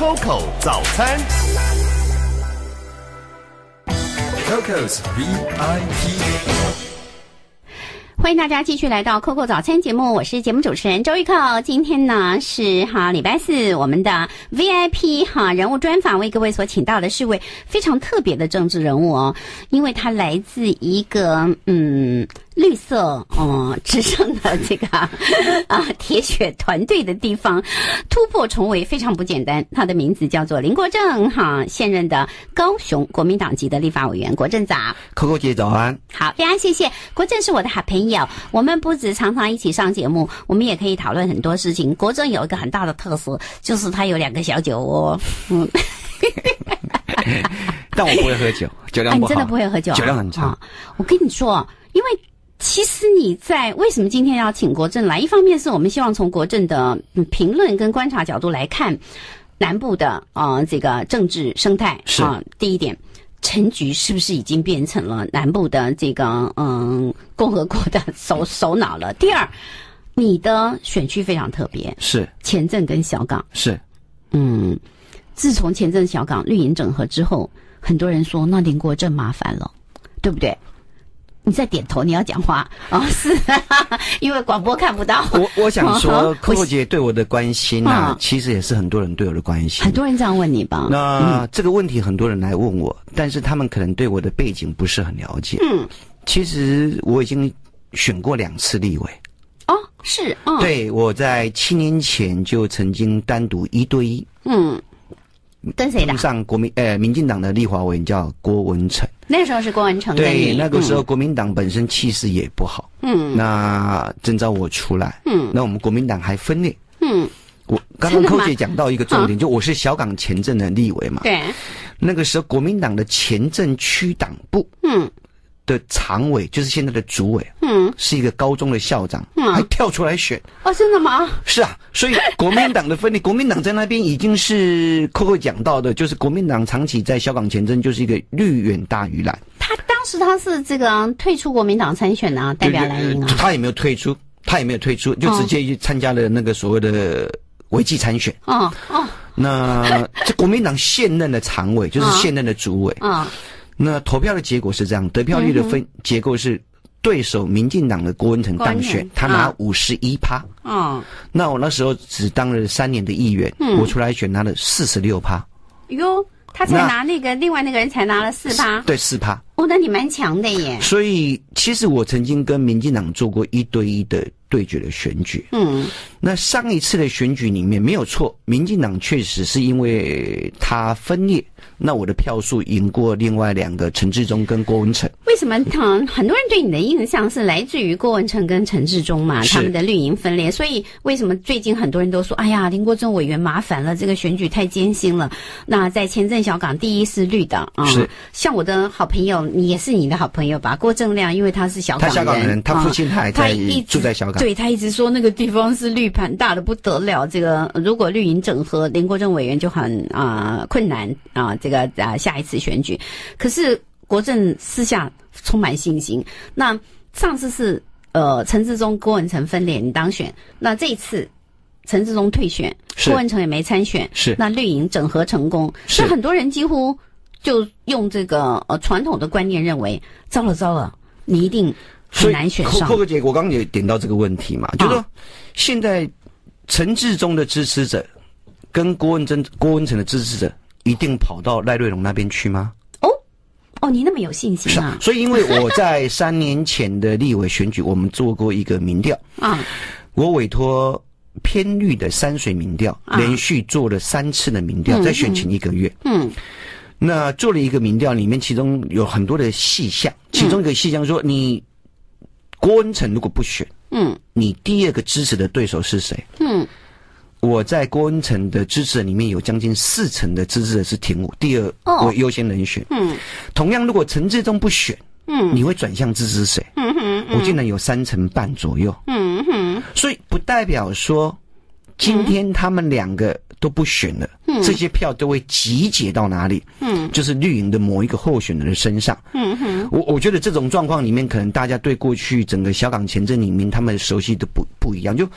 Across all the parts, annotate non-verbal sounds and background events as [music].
Coco 早餐，Coco's VIP。欢迎大家继续来到 Coco 早餐节目，我是节目主持人周玉蔻。今天呢是哈礼拜四，我们的 VIP 哈人物专访为各位所请到的是位非常特别的政治人物哦，因为他来自一个嗯。绿色，嗯，执政的这个 [laughs] 啊铁血团队的地方，突破重围非常不简单。他的名字叫做林国正，哈，现任的高雄国民党籍的立法委员。国正早，Coco 姐早安。好，非常谢谢国正是我的好朋友。我们不止常常一起上节目，我们也可以讨论很多事情。国政有一个很大的特色，就是他有两个小酒窝。嗯，[laughs] 但我不会喝酒，酒量不好。你真的不会喝酒？酒量很差。我跟你说，因为。其实你在为什么今天要请国政来？一方面是我们希望从国政的评论跟观察角度来看南部的啊这个政治生态啊。第一点，陈局是不是已经变成了南部的这个嗯共和国的首 [laughs] 首脑了？第二，你的选区非常特别，是前镇跟小港是嗯，自从前镇小港绿营整合之后，很多人说那林国政麻烦了，对不对？你在点头，你要讲话哦，是，[laughs] 因为广播看不到。我我想说，柯柯姐对我的关心呢，其实也是很多人对我的关心。很多人这样问你吧？那这个问题很多人来问我，但是他们可能对我的背景不是很了解。嗯，其实我已经选过两次立委。哦，是，对，我在七年前就曾经单独一对一。嗯。跟谁的？上国民呃，民进党的立华委员叫郭文成。那时候是郭文成。对，那个时候国民党本身气势也不好。嗯。那征召我出来。嗯。那我们国民党还分裂。嗯。我刚刚寇姐讲到一个重点，就我是小港前镇的立委嘛。对。那个时候国民党的前镇区党部。嗯。的常委就是现在的主委，嗯，是一个高中的校长，嗯，还跳出来选，哦，真的吗？是啊，所以国民党的分裂，国民党在那边已经是 Coco 讲到的，就是国民党长期在小港前镇就是一个绿远大于蓝。他当时他是这个退出国民党参选啊，代表蓝营啊，他也没有退出，他也没有退出，就直接去参加了那个所谓的违纪参选。哦哦，那这国民党现任的常委就是现任的主委啊。那投票的结果是这样，得票率的分结构是对手民进党的郭文成当选，他拿五十一趴。嗯，那我那时候只当了三年的议员，我出来选拿了四十六趴。哟，他才拿那个，另外那个人才拿了四趴。对，四趴。哦，那你蛮强的耶。所以，其实我曾经跟民进党做过一对一的对决的选举。嗯，那上一次的选举里面没有错，民进党确实是因为他分裂。那我的票数赢过另外两个陈志忠跟郭文成。为什么？他很多人对你的印象是来自于郭文成跟陈志忠嘛？他们的绿营分裂，所以为什么最近很多人都说：“哎呀，林国正委员麻烦了，这个选举太艰辛了。”那在前镇小港第一是绿的啊，是像我的好朋友，你也是你的好朋友吧？郭正亮，因为他是小港人，他小港人，他父亲还在住在小港，对他一直说那个地方是绿盘大的不得了。这个如果绿营整合，林国正委员就很啊困难啊。这个啊，下一次选举，可是国政私下充满信心。那上次是呃陈志忠、郭文成分裂当选，那这一次陈志忠退选，郭文成也没参选，是那绿营整合成功，是很多人几乎就用这个呃传统的观念认为，糟了糟了，你一定很难选上。寇哥姐，我刚刚也点到这个问题嘛，就说现在陈志忠的支持者跟郭文珍、郭文成的支持者。一定跑到赖瑞龙那边去吗？哦，哦，你那么有信心啊！所以，因为我在三年前的立委选举，我们做过一个民调啊，我委托偏绿的山水民调，连续做了三次的民调，在选前一个月，嗯，那做了一个民调，里面其中有很多的细项，其中一个细项说，你郭文成如果不选，嗯，你第二个支持的对手是谁？嗯。我在郭文成的支持者里面有将近四成的支持者是挺我，第二我优先人选。嗯，同样如果陈志忠不选，嗯，你会转向支持谁？嗯哼，我竟然有三成半左右。嗯哼，所以不代表说今天他们两个都不选了，这些票都会集结到哪里？嗯，就是绿营的某一个候选人的身上。嗯哼，我我觉得这种状况里面，可能大家对过去整个小港前阵里面他们熟悉的不不不一样。就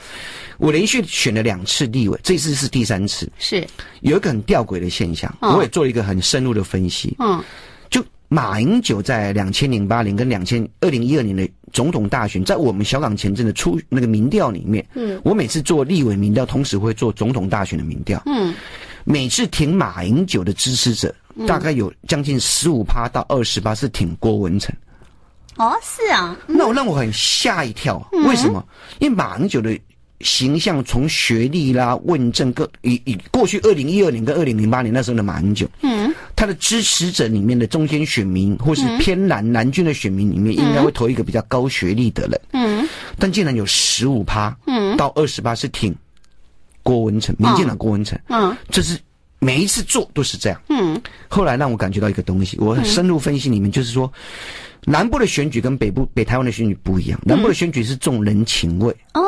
我连续选了两次立委，这次是第三次，是。有一个很吊诡的现象，我也做了一个很深入的分析。嗯，就马英九在两千零八年跟两千二零一二年的总统大选，在我们小港前阵的出那个民调里面，嗯，我每次做立委民调，同时会做总统大选的民调，嗯，每次挺马英九的支持者。大概有将近十五趴到二十趴是挺郭文成，哦，是啊，那我让我很吓一跳，为什么？因为马英九的形象从学历啦、问政各以以过去二零一二年跟二零零八年那时候的马英九，嗯，他的支持者里面的中间选民或是偏蓝蓝军的选民里面，应该会投一个比较高学历的人，嗯，但竟然有十五趴，嗯，到二十八是挺郭文成，民进党郭文成，嗯，这是。每一次做都是这样。嗯，后来让我感觉到一个东西，我深入分析里面，就是说，南部的选举跟北部北台湾的选举不一样。南部的选举是重人情味，哦，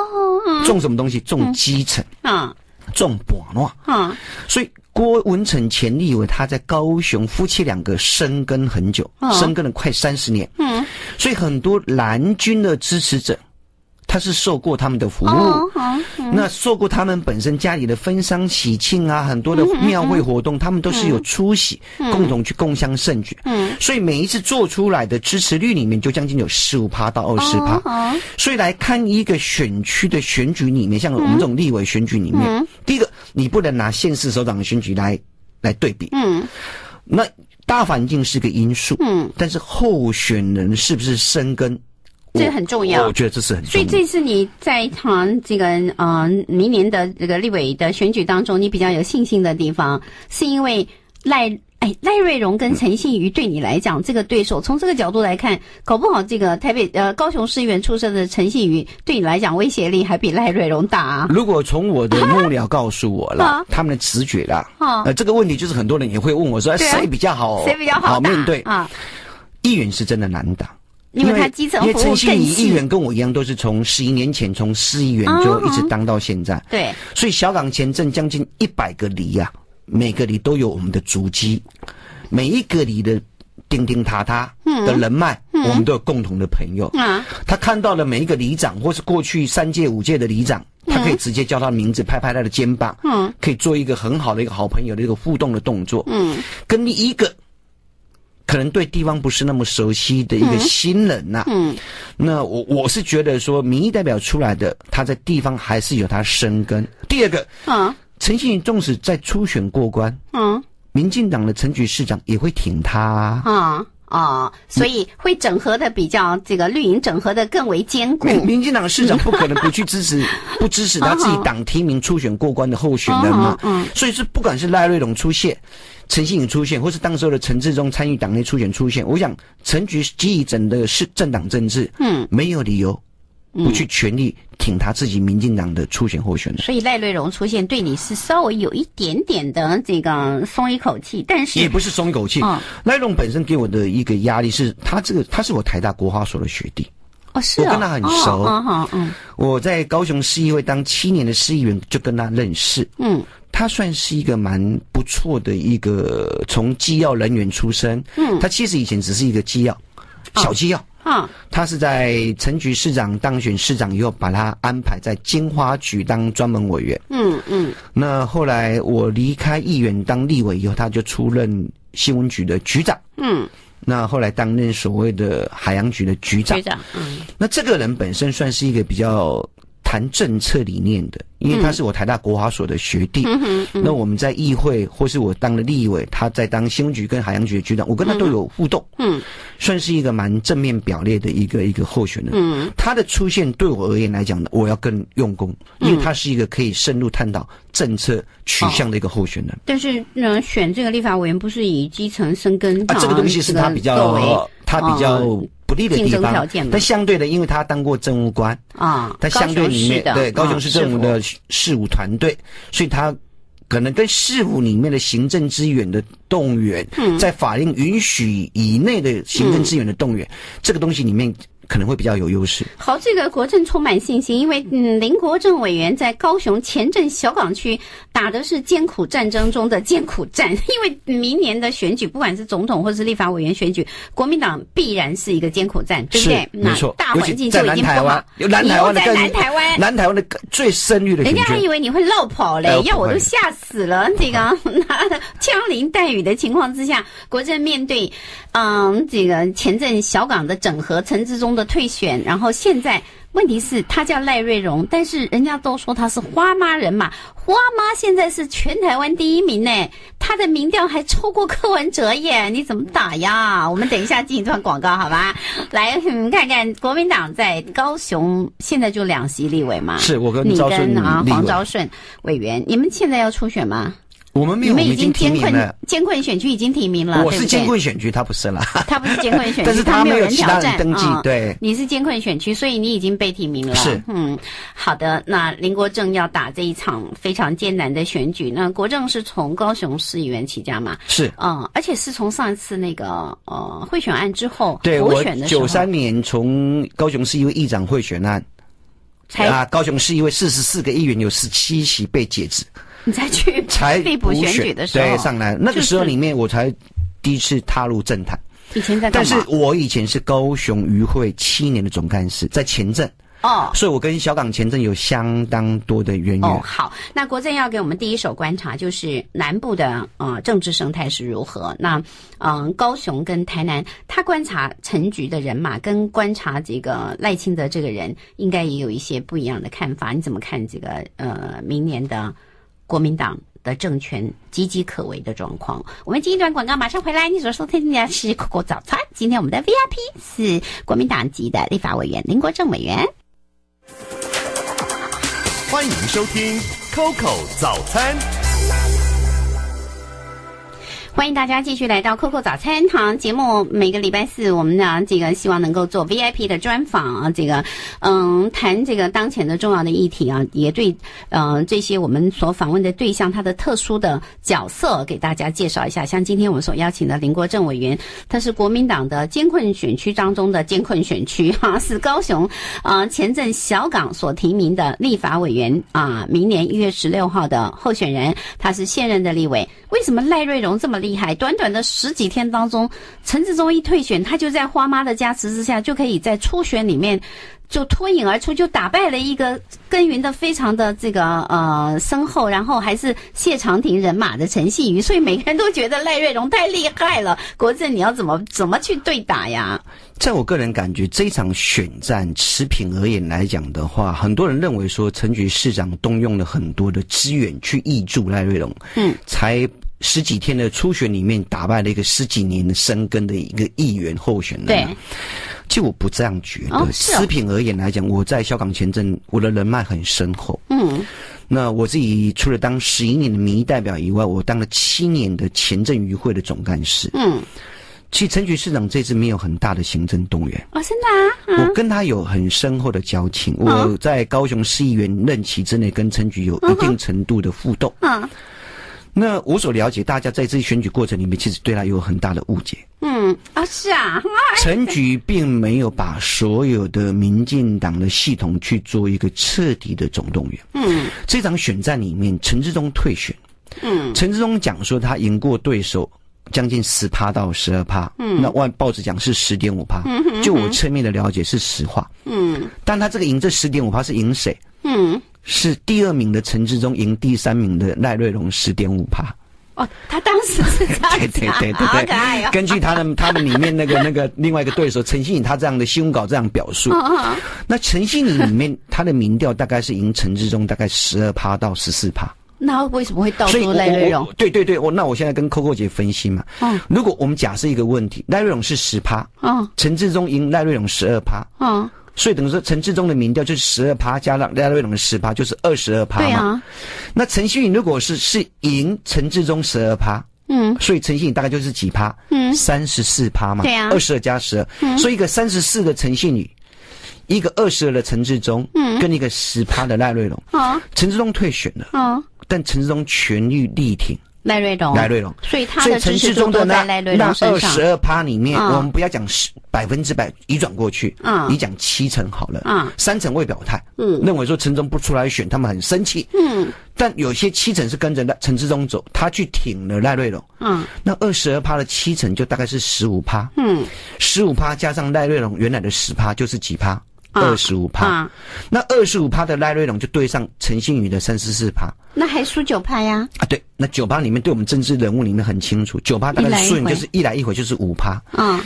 重什么东西？重基层啊，重保暖啊。所以郭文成前立委他在高雄夫妻两个生根很久，生根了快三十年。嗯，所以很多蓝军的支持者。他是受过他们的服务，那受过他们本身家里的婚丧喜庆啊，很多的庙会活动，他们都是有出席，共同去共襄盛举。嗯，所以每一次做出来的支持率里面，就将近有十五趴到二十趴。哦所以来看一个选区的选举里面，像我们这种立委选举里面，第一个你不能拿县市首长的选举来来对比。嗯，那大环境是个因素。嗯，但是候选人是不是生根？这很重要，我觉得这是很重要。所以这次你在谈这个呃明年的这个立委的选举当中，你比较有信心的地方，是因为赖哎赖瑞荣跟陈信瑜对你来讲，这个对手从这个角度来看，搞不好这个台北呃高雄市议员出身的陈信瑜对你来讲威胁力还比赖瑞荣大啊。如果从我的幕僚告诉我了，他们的直觉啦，呃这个问题就是很多人也会问我说谁比较好，谁比较好面对啊？议员是真的难打。因为他基层服务更细。因为陈信议员跟我一样，都是从十一年前从市议员就一直当到现在。对。所以小港前镇将近一百个里呀，每个里都有我们的足迹，每一个里的钉钉塔塔的人脉，我们都有共同的朋友。啊。他看到了每一个里长，或是过去三届五届的里长，他可以直接叫他名字，拍拍他的肩膀。嗯。可以做一个很好的一个好朋友的一个互动的动作。嗯。跟你一个。可能对地方不是那么熟悉的一个新人呐，嗯，那我我是觉得说，民意代表出来的，他在地方还是有他生根。第二个，啊，陈信纵使在初选过关，嗯，民进党的陈局市长也会挺他啊。啊，所以会整合的比较这个绿营整合的更为坚固。民进党市长 [laughs] 不可能不去支持，[laughs] 不支持他自己党提名初选过关的候选人嘛。嗯，所以是不管是赖瑞龙出现，陈信颖出现，或是当时候的陈志忠参与党内初选出现，我想陈局基于整的是政党政治，嗯，没有理由。不去全力挺他自己民进党的初选候选人，所以赖瑞荣出现对你是稍微有一点点的这个松一口气，但是也不是松一口气。赖荣本身给我的一个压力是他这个他是我台大国华所的学弟，哦是，我跟他很熟，嗯，我在高雄市议会当七年的市议员就跟他认识，嗯，他算是一个蛮不错的一个从机要人员出身，嗯，他其实以前只是一个机要，小机要。啊，他是在陈局市长当选市长以后，把他安排在金花局当专门委员。嗯嗯。那后来我离开议员当立委以后，他就出任新闻局的局长。嗯。那后来担任所谓的海洋局的局长。局长。嗯。那这个人本身算是一个比较。谈政策理念的，因为他是我台大国华所的学弟。那我们在议会或是我当了立委，他在当新闻局跟海洋局的局长，我跟他都有互动。嗯，算是一个蛮正面表列的一个一个候选人。嗯，他的出现对我而言来讲呢，我要更用功，因为他是一个可以深入探讨政策取向的一个候选人。但是，呢，选这个立法委员不是以基层生根啊？这个东西是他比较他比较。不利的地方，但相对的，因为他当过政务官啊，他相对里面对高雄市政府的事务团队，所以他可能跟事务里面的行政资源的动员，在法令允许以内的行政资源的动员，这个东西里面可能会比较有优势。好，这个国政充满信心，因为嗯，林国政委员在高雄前镇小港区打的是艰苦战争中的艰苦战，因为明年的选举，不管是总统或是立法委员选举，国民党必然是一个艰苦战，对不对？没错，大环境就已经不好。有南台湾的南台湾，南台湾的最深绿的，人家还以为你会绕跑嘞，要我都吓死了。这个 [laughs] 枪林弹雨的情况之下，国政面对嗯这个前镇小港的整合，陈志忠的退选，然后现在。问题是，他叫赖瑞荣，但是人家都说他是花妈人嘛。花妈现在是全台湾第一名呢，他的民调还超过柯文哲耶，你怎么打呀？我们等一下进一段广告，好吧？来看看国民党在高雄现在就两席立委嘛？是我跟你跟啊黄昭顺委员，你们现在要初选吗？我们没有，你们已经监困监困选区已经提名了，我是监困选区，他不是了。他不是监困选区，[laughs] 但是他没有人挑战登记。对，你是监困选区，所以你已经被提名了。是，嗯，好的。那林国正要打这一场非常艰难的选举，那国政是从高雄市议员起家嘛？是，嗯，而且是从上一次那个呃贿选案之后，对我的九三年从高雄市议会议长贿选案，啊，高雄市议会四十四个议员有十七席被解职。你 [laughs] 才去才补选举的时候，对上来那个时候里面，我才第一次踏入政坛。以前在但是我以前是高雄渔会七年的总干事，在前镇。哦，所以我跟小港前镇有相当多的渊源。哦，好，那国政要给我们第一手观察，就是南部的呃政治生态是如何。那嗯，高雄跟台南，他观察陈局的人马，跟观察这个赖清德这个人，应该也有一些不一样的看法。你怎么看这个呃明年的？国民党的政权岌岌可危的状况。我们进一段广告，马上回来。你所收听的是《酷酷早餐》。今天我们的 VIP 是国民党籍的立法委员林国政委员。欢迎收听《Coco 早餐》。欢迎大家继续来到 Coco 早餐堂节目。每个礼拜四，我们呢这个希望能够做 VIP 的专访啊，这个嗯谈这个当前的重要的议题啊，也对嗯这些我们所访问的对象他的特殊的角色给大家介绍一下。像今天我们所邀请的林国政委员，他是国民党的监困选区当中的监困选区哈，是高雄啊前镇小港所提名的立法委员啊，明年一月十六号的候选人，他是现任的立委。为什么赖瑞荣这么厉害？短短的十几天当中，陈志忠一退选，他就在花妈的加持之下，就可以在初选里面就脱颖而出，就打败了一个耕耘的非常的这个呃深厚，然后还是谢长廷人马的陈信瑜，所以每个人都觉得赖瑞荣太厉害了。[laughs] 国政你要怎么怎么去对打呀？在我个人感觉，这场选战持平而言来讲的话，很多人认为说陈局市长动用了很多的资源去挹注赖瑞荣，嗯，才。十几天的初选里面打败了一个十几年的生根的一个议员候选人。对，其实我不这样觉得。食品而言来讲，我在香港前镇，我的人脉很深厚。嗯，那我自己除了当十一年的民意代表以外，我当了七年的前镇渔会的总干事。嗯，其实陈局市长这次没有很大的行政动员。哦，真的啊？我跟他有很深厚的交情。我在高雄市议员任期之内，跟陈局有一定程度的互动。嗯。那我所了解，大家在这选举过程里面，其实对他有很大的误解。嗯啊，是啊，陈局并没有把所有的民进党的系统去做一个彻底的总动员。嗯，这场选战里面，陈志忠退选。嗯，陈志忠讲说他赢过对手将近十趴到十二趴。嗯，那外报纸讲是十点五趴。嗯就我侧面的了解是实话。嗯，但他这个赢这十点五趴是赢谁？嗯。是第二名的陈志忠赢第三名的赖瑞荣十点五趴。哦，他当时是这样 [laughs] 对对对对对，根据他的他们里面那个那个另外一个对手陈信颖他这样的新闻稿这样表述。那陈信颖里面他的民调大概是赢陈志忠大概十二趴到十四趴。那为什么会倒出赖瑞荣？对对对，我那我现在跟 Coco 姐分析嘛。嗯。如果我们假设一个问题，赖瑞荣是十趴。嗯。陈志忠赢赖瑞荣十二趴。嗯。所以等于说，陈志忠的民调就是十二趴，加上赖瑞龙的十趴，就是二十二趴嘛。对啊。那陈信宇如果是是赢陈志忠十二趴，嗯，所以陈信宇大概就是几趴？嗯，三十四趴嘛。对啊。二十二加十二，嗯，所以一个三十四的陈信宇，一个二十二的陈志忠，嗯，跟一个十趴的赖瑞龙，啊，陈志忠退选了，啊，但陈志忠全力力挺赖瑞龙，赖瑞龙，所以他的陈世忠的那那二十二趴里面，我们不要讲十百分之百移转过去，嗯，你讲七成好了，嗯，三成未表态，嗯，认为说陈忠不出来选，他们很生气，嗯，但有些七成是跟着陈志忠走，他去挺了赖瑞龙，嗯，那二十二趴的七成就大概是十五趴，嗯，十五趴加上赖瑞龙原来的十趴就是几趴。二十五趴，那二十五趴的赖瑞龙就对上陈信宇的三十四趴，那还输九趴呀？啊，对，那九趴里面对我们政治人物你们很清楚，九趴大概顺就是一来一回就是五趴。嗯，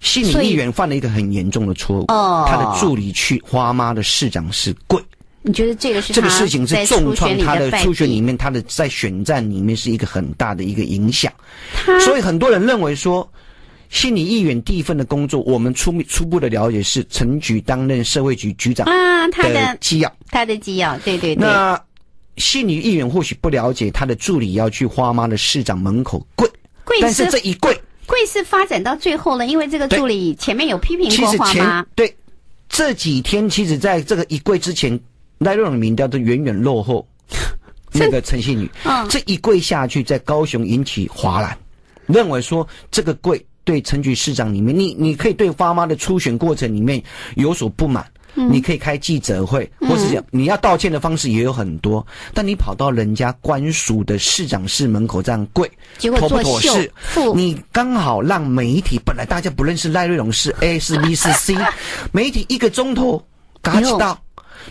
信宇议员犯了一个很严重的错误，哦，他的助理去花妈的市长是贵。你觉得这个是这个事情是重创他的初选里面，他的在选战里面是一个很大的一个影响，所以很多人认为说。心理议员第一份的工作，我们初初步的了解是陈局担任社会局局长啊，他的机要，他的机要，对对对。那信女议员或许不了解，他的助理要去花妈的市长门口跪，跪但是这一跪，跪是发展到最后了，因为这个助理前面有批评过花妈。对，这几天其实在这个一跪之前，赖瑞荣的民调都远远落后 [laughs] 那个陈信女。嗯，这一跪下去，在高雄引起哗然，认为说这个跪。对陈局市长里面，你你可以对花妈的初选过程里面有所不满，你可以开记者会，或是讲你要道歉的方式也有很多，但你跑到人家官署的市长室门口这样跪，妥不妥适？你刚好让媒体本来大家不认识赖瑞荣是 A 是 B 是 C，[laughs] 媒体一个钟头嘎起到。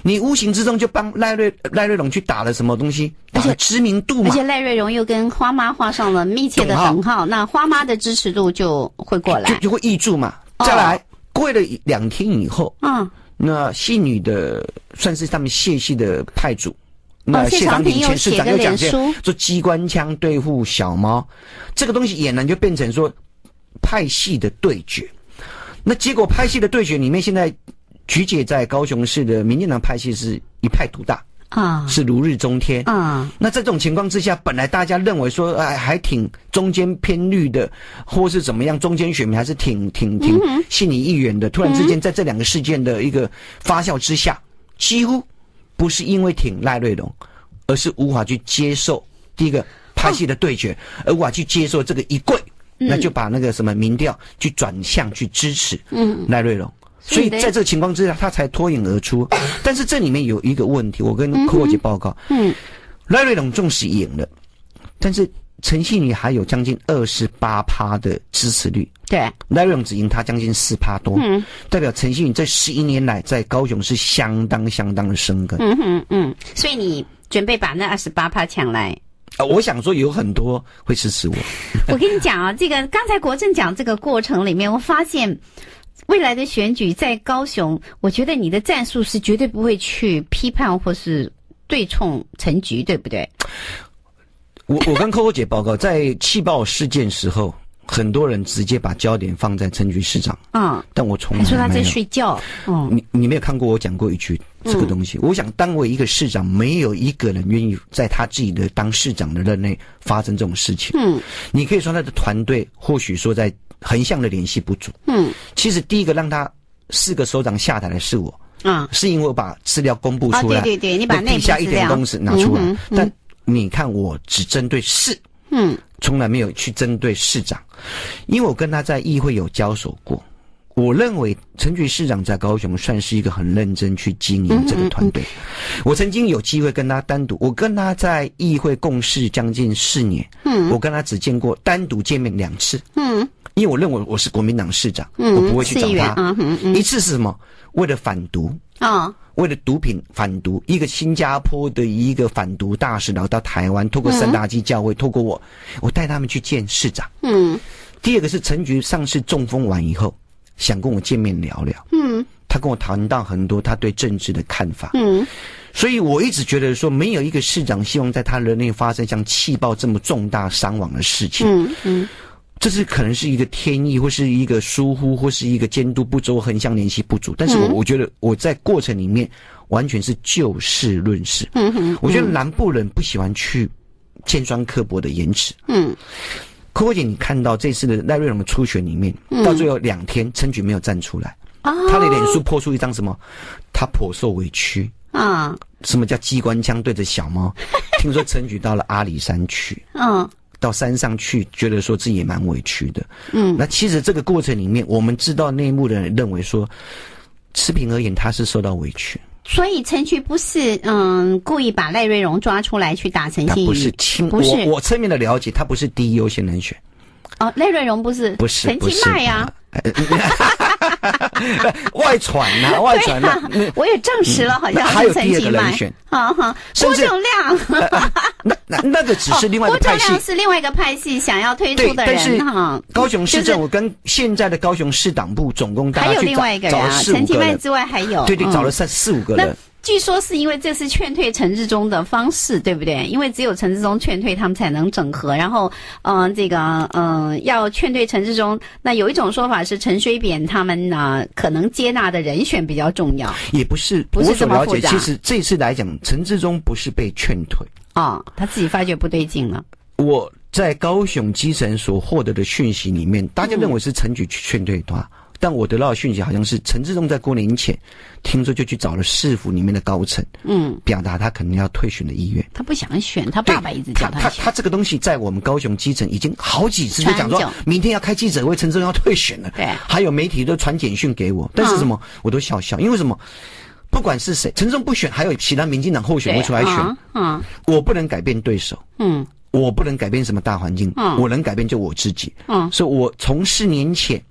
你无形之中就帮赖瑞赖瑞龙去打了什么东西？打了知名度嘛？而且赖瑞荣又跟花妈画上了密切的等号，那花妈的支持度就会过来，就就会挹注嘛。再来跪了两天以后，嗯，那戏女的算是他们谢系的派主，那谢长廷前市长又讲说，说机关枪对付小猫，这个东西俨然就变成说派系的对决。那结果派系的对决里面现在。菊姐在高雄市的民进党派系是一派独大啊，是如日中天啊。那在这种情况之下，本来大家认为说，哎，还挺中间偏绿的，或是怎么样，中间选民还是挺挺挺信你一员的。突然之间，在这两个事件的一个发酵之下，几乎不是因为挺赖瑞龙，而是无法去接受第一个拍戏的对决，而无法去接受这个一跪，那就把那个什么民调去转向去支持赖瑞龙。所以在这个情况之下，他才脱颖而出。[coughs] 但是这里面有一个问题，我跟柯姐报告，嗯，赖瑞龙纵使赢了，但是陈信宇还有将近二十八趴的支持率。对，赖瑞龙只赢他将近四趴多，嗯，代表陈信宇这十一年来在高雄是相当相当的生根。嗯哼嗯，所以你准备把那二十八趴抢来？啊，我想说有很多会支持我。[laughs] 我跟你讲啊，这个刚才国政讲这个过程里面，我发现。未来的选举在高雄，我觉得你的战术是绝对不会去批判或是对冲陈局，对不对？我我跟 Coco 姐报告，在气爆事件时候，很多人直接把焦点放在陈局市长。嗯，但我从来说他在睡觉。嗯，你你没有看过我讲过一句这个东西？我想，当为一个市长，没有一个人愿意在他自己的当市长的任内发生这种事情。嗯，你可以说他的团队，或许说在。横向的联系不足。嗯，其实第一个让他四个首长下台的是我。啊，是因为我把资料公布出来。对对对，你把地下一点东西拿出来。但你看，我只针对市。嗯，从来没有去针对市长，因为我跟他在议会有交手过。我认为陈局市长在高雄算是一个很认真去经营这个团队。我曾经有机会跟他单独，我跟他在议会共事将近四年。嗯，我跟他只见过单独见面两次。嗯，因为我认为我是国民党市长，我不会去找他。一次是什么？为了反毒啊，为了毒品反毒。一个新加坡的一个反毒大使然后到台湾，透过三大基教会，透过我，我带他们去见市长。嗯，第二个是陈局上次中风完以后。想跟我见面聊聊，嗯，他跟我谈到很多他对政治的看法，嗯，所以我一直觉得说，没有一个市长希望在他人内发生像气爆这么重大伤亡的事情，嗯嗯，这是可能是一个天意，或是一个疏忽，或是一个监督不周、横向联系不足。但是我我觉得我在过程里面完全是就事论事，嗯哼，我觉得南部人不喜欢去尖酸刻薄的言辞，嗯。柯姐，你看到这次的赖瑞龙的初选里面，到最后两天，陈菊没有站出来，他的脸书破出一张什么？他颇受委屈啊！什么叫机关枪对着小猫？听说陈菊到了阿里山去，嗯，到山上去，觉得说自己也蛮委屈的。嗯，那其实这个过程里面，我们知道内幕的人认为说，持平而言，他是受到委屈。所以陈局不是嗯故意把赖瑞荣抓出来去打陈信宇，不是亲，不是我侧面的了解，他不是第一优先人选。哦，赖瑞荣不是不是陈其迈呀。[laughs] [laughs] 外传呐，[laughs] 外传呐，我也证实了，好像还有第二个人选，哈哈，郭正亮，[laughs] 那那那个只是另外一个派系，郭正亮是另外一个派系想要推出的人哈。高雄市政府跟现在的高雄市党部总共还有另外一个人啊，陈其迈之外还有，对对，找了三四五个人。据说是因为这是劝退陈志忠的方式，对不对？因为只有陈志忠劝退，他们才能整合。然后，嗯，这个，嗯，要劝退陈志忠，那有一种说法是陈水扁他们呢可能接纳的人选比较重要。也不是，不是这么复杂。其实这次来讲，陈志忠不是被劝退啊，他自己发觉不对劲了。我在高雄基层所获得的讯息里面，大家认为是陈局去劝退他。但我得到的讯息好像是陈志忠在过年前，听说就去找了市府里面的高层，嗯，表达他可能要退选的意愿。他不想选，他爸爸一直叫他。他他这个东西在我们高雄基层已经好几次就讲说，明天要开记者会，陈志忠要退选了。对，还有媒体都传简讯给我，但是什么我都笑笑，因为什么？不管是谁，陈志忠不选，还有其他民进党候选会出来选，嗯，我不能改变对手，嗯，我不能改变什么大环境，嗯，我能改变就我自己，嗯，所以我从四年前。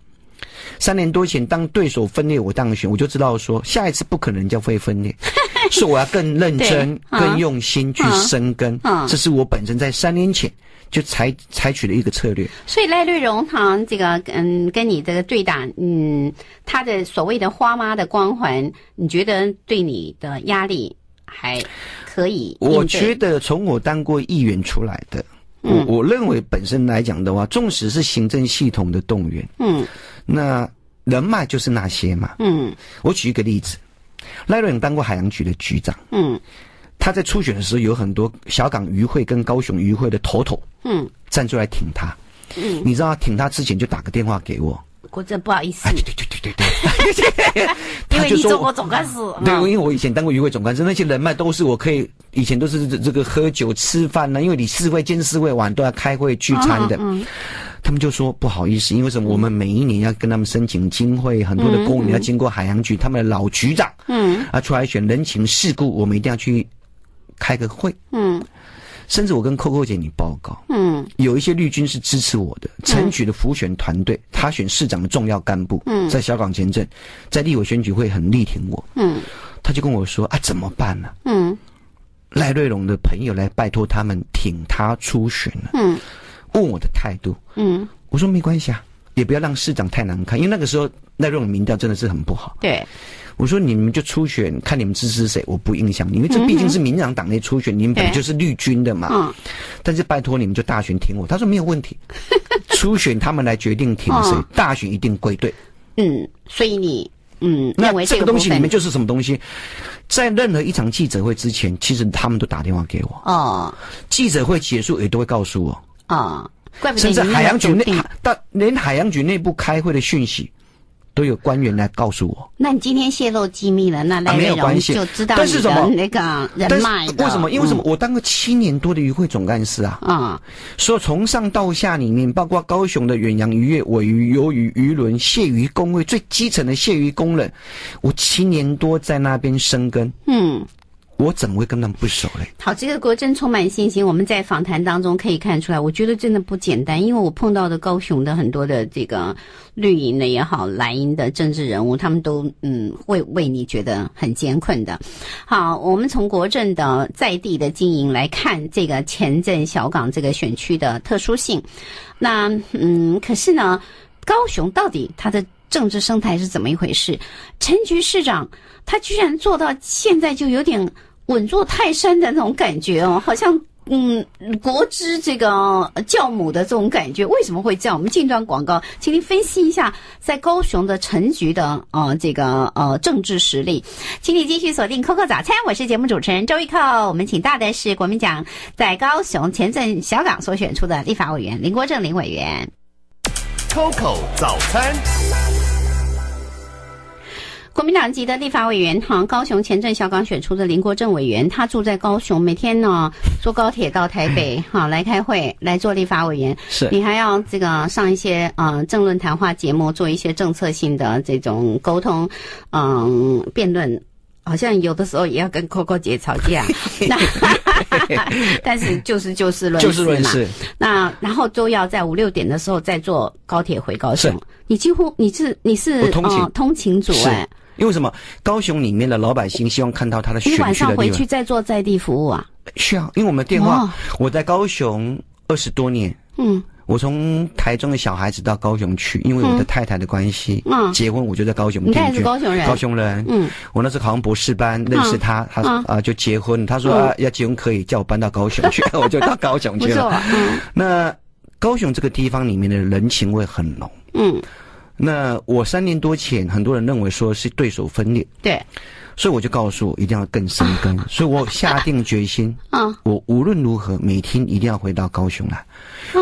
三年多前，当对手分裂，我当选，我就知道说，下一次不可能叫会分裂，[laughs] 是我要更认真、更用心去生根。这是我本身在三年前就采采取的一个策略。所以赖瑞荣他这个嗯，跟你这个对打，嗯，他的所谓的花妈的光环，你觉得对你的压力还可以？我觉得从我当过议员出来的。我我认为本身来讲的话，纵使是行政系统的动员，嗯，那人脉就是那些嘛，嗯，我举一个例子，赖瑞永当过海洋局的局长，嗯，他在初选的时候有很多小港渔会跟高雄渔会的头头，嗯，站出来挺他，嗯，你知道挺他之前就打个电话给我。国政不好意思，对对对对对。对，[laughs] 因为你做过总干事，对，因为我以前当过渔会总干事，那些人脉都是我可以，以前都是这这个喝酒吃饭呢，因为你四会兼四会晚都要开会聚餐的，他们就说不好意思，因为什么？我们每一年要跟他们申请经费，很多的公务要经过海洋局他们的老局长，嗯，啊出来选人情世故，我们一定要去开个会，嗯。甚至我跟 Coco 姐你报告，嗯，有一些绿军是支持我的，陈举的辅选团队，他选市长的重要干部，嗯，在小港前镇，在立委选举会很力挺我，嗯，他就跟我说啊，怎么办呢？嗯，赖瑞龙的朋友来拜托他们挺他出选了，嗯，问我的态度，嗯，我说没关系啊，也不要让市长太难看，因为那个时候赖瑞龙民调真的是很不好，对。我说你们就初选，看你们支持谁，我不影响你，因为这毕竟是民进党党内初选，你们本来就是绿军的嘛。嗯。但是拜托你们就大选挺我，他说没有问题。[laughs] 初选他们来决定挺谁，大选一定归队。嗯，所以你嗯认为这个东西里面就是什么东西？在任何一场记者会之前，其实他们都打电话给我。哦。记者会结束也都会告诉我。啊，怪不得甚至海洋局内，到连海洋局内部开会的讯息。都有官员来告诉我。那你今天泄露机密了，那没有关系，就知道但是什么那个人脉为什么？因为什么？我当个七年多的渔会总干事啊。啊。说从上到下里面，包括高雄的远洋渔业、尾鱼、鱿鱼、鱼轮、蟹鱼工会，最基层的蟹鱼工人，我七年多在那边生根。嗯。我怎么会跟他们不熟嘞？好，这个国珍充满信心。我们在访谈当中可以看出来，我觉得真的不简单。因为我碰到的高雄的很多的这个绿营的也好，蓝营的政治人物，他们都嗯会为你觉得很艰困的。好，我们从国政的在地的经营来看，这个前镇小港这个选区的特殊性。那嗯，可是呢，高雄到底它的政治生态是怎么一回事？陈局市长他居然做到现在就有点。稳坐泰山的那种感觉哦，好像嗯，国之这个教母的这种感觉，为什么会这样？我们进段广告，请您分析一下在高雄的陈局的呃这个呃政治实力。请你继续锁定 Coco 早餐，我是节目主持人周玉蔻。我们请到的是国民党在高雄前镇小港所选出的立法委员林国正林委员。Coco 早餐。国民党籍的立法委员哈，高雄前镇小港选出的林国正委员，他住在高雄，每天呢坐高铁到台北 [laughs] 哈来开会，来做立法委员。是你还要这个上一些呃政论谈话节目，做一些政策性的这种沟通，嗯，辩论。好像有的时候也要跟 Coco 姐吵架，那 [laughs] [laughs] 但是就是就事论事嘛。那然后都要在五六点的时候再坐高铁回高雄。你几乎你是你是通勤通勤族哎。因为什么？高雄里面的老百姓希望看到他的选你晚上回去再做在地服务啊？需要，因为我们电话，我在高雄二十多年。嗯。我从台中的小孩子到高雄去，因为我的太太的关系，嗯结婚我就在高雄。你太太是高雄人？高雄人。嗯，我那时候考上博士班，认识他，他啊就结婚。他说要结婚可以，叫我搬到高雄去，[laughs] 我就到高雄去了。嗯，那高雄这个地方里面的人情味很浓。嗯，那我三年多前，很多人认为说是对手分裂。对。所以我就告诉我一定要更深耕，[laughs] 所以我下定决心，啊，我无论如何每天一定要回到高雄来，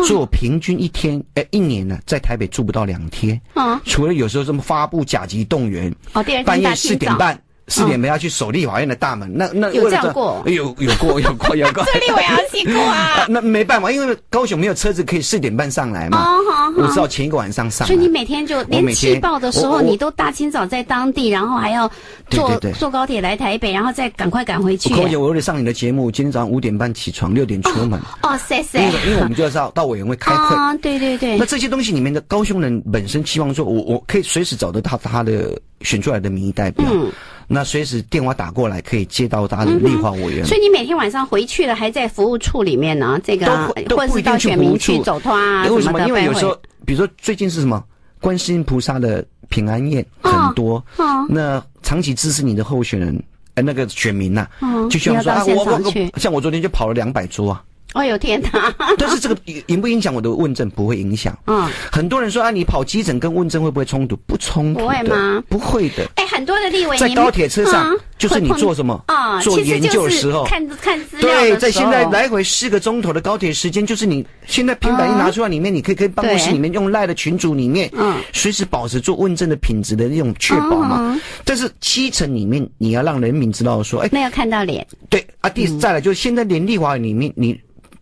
所以我平均一天，哎，一年呢在台北住不到两天，啊，除了有时候什么发布甲级动员，哦，半夜四点半。四点半要去守立法院的大门，那那有这样过？有有过有过有过。这里我要辛苦 [laughs] 啊！那没办法，因为高雄没有车子可以四点半上来嘛。哦好。我知道前一个晚上上。所以你每天就连气爆的时候，你都大清早在当地，然后还要坐坐高铁来台北，然后再赶快赶回去。高姐，我为了上你的节目，今天早上五点半起床，六点出门。哦，谢谢。因为因为我们就要到到委员会开会。啊，[laughs] 对对对。那这些东西里面的高雄人本身期望说，我我可以随时找得到他的选出来的民意代表。嗯。那随时电话打过来，可以接到他的立化委员。所以你每天晚上回去了，还在服务处里面呢？这个或者是到选民去走通啊为什么？因为有时候，比如说最近是什么？观世音菩萨的平安夜很多。哦。那长期支持你的候选人，呃，那个选民呐，就需要说啊，我我像我昨天就跑了两百桌啊。哎呦天哪！[laughs] 但是这个影不影响我的问政？不会影响。嗯，很多人说啊，你跑急诊跟问政会不会冲突？不冲突。不会吗？不会的。哎，很多的立委在高铁车上，就是你做什么啊？做研究的时候，看看资料对，在现在来回四个钟头的高铁时间，就是你现在平板一拿出来，里面你可以跟办公室里面用赖的群组里面，嗯，随时保持做问政的品质的那种确保嘛。但是基层里面，你要让人民知道说，哎，那要看到脸。对啊，第再来就是现在连立华里面你。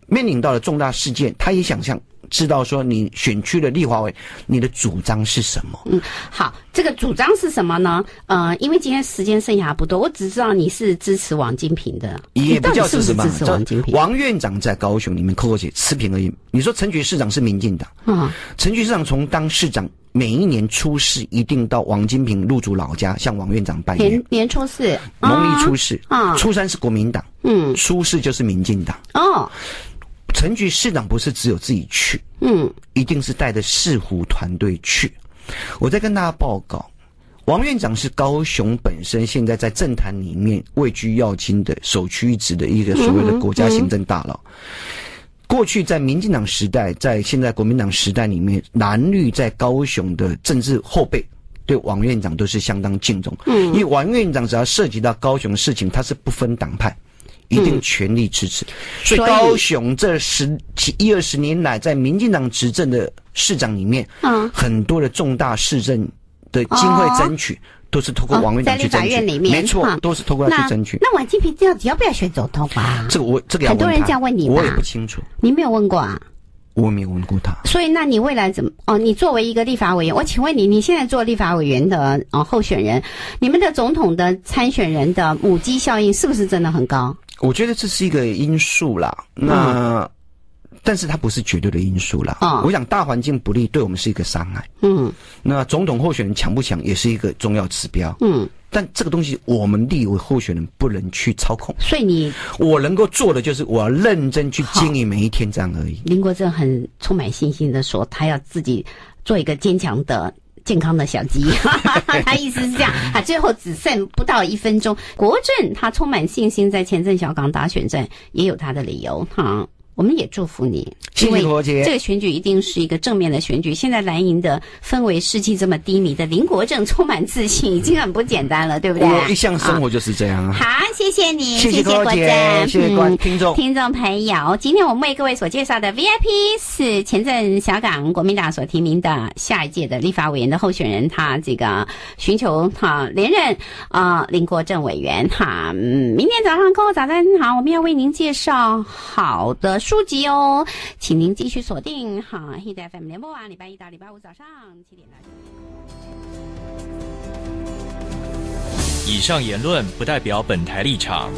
面临到了重大事件，他也想象知道说你选区的立华委，你的主张是什么？嗯，好，这个主张是什么呢？呃，因为今天时间剩下不多，我只知道你是支持王金平的，也不叫支持支持王金平。王院长在高雄里面扣扣姐持平而已。你说陈局市长是民进党啊？陈菊市长从当市长每一年初四，一定到王金平入主老家向王院长拜年。年年初四，农历初四啊，初三是国民党，嗯，初四就是民进党哦。陈局市长不是只有自己去，嗯，一定是带着市府团队去。我在跟大家报告，王院长是高雄本身现在在政坛里面位居要津的首屈一指的一个所谓的国家行政大佬。过去在民进党时代，在现在国民党时代里面，蓝绿在高雄的政治后辈对王院长都是相当敬重。嗯，因为王院长只要涉及到高雄的事情，他是不分党派。一定全力支持，所以高雄这十几一二十年来，在民进党执政的市长里面，嗯，很多的重大市政的机会争取，都是通过王院长去争取，哦、里面没错，都是通过他去争取。那王金平到底要不要选总统啊？这个我这个很多人这样问你，我也不清楚。你没有问过啊？我没有问过他。所以，那你未来怎么？哦，你作为一个立法委员，我请问你，你现在做立法委员的哦候选人，你们的总统的参选人的母鸡效应是不是真的很高？我觉得这是一个因素啦，那，但是它不是绝对的因素啦。啊，我想大环境不利对我们是一个伤害。嗯，那总统候选人强不强也是一个重要指标。嗯，但这个东西我们立委候选人不能去操控。所以你，我能够做的就是我要认真去经营每一天这样而已。林国正很充满信心的说，他要自己做一个坚强的。健康的小鸡，[laughs] 他意思是这样啊。最后只剩不到一分钟，国政他充满信心，在前镇小港打选战也有他的理由哈。我们也祝福你，谢谢罗杰。这个选举一定是一个正面的选举。现在蓝营的氛围士气这么低迷的，林国正充满自信，已经很不简单了，对不对？我一向生活就是这样啊。好，谢谢你，谢谢国正，谢谢观听众听众朋友。今天我们为各位所介绍的 VIP 是前阵小港国民党所提名的下一届的立法委员的候选人，他这个寻求哈连任啊，林国正委员哈。嗯，明天早上各位早餐好，我们要为您介绍好的。书籍哦，请您继续锁定哈，Hit FM 联播网，礼拜一到礼拜五早上七点到以上言论不代表本台立场。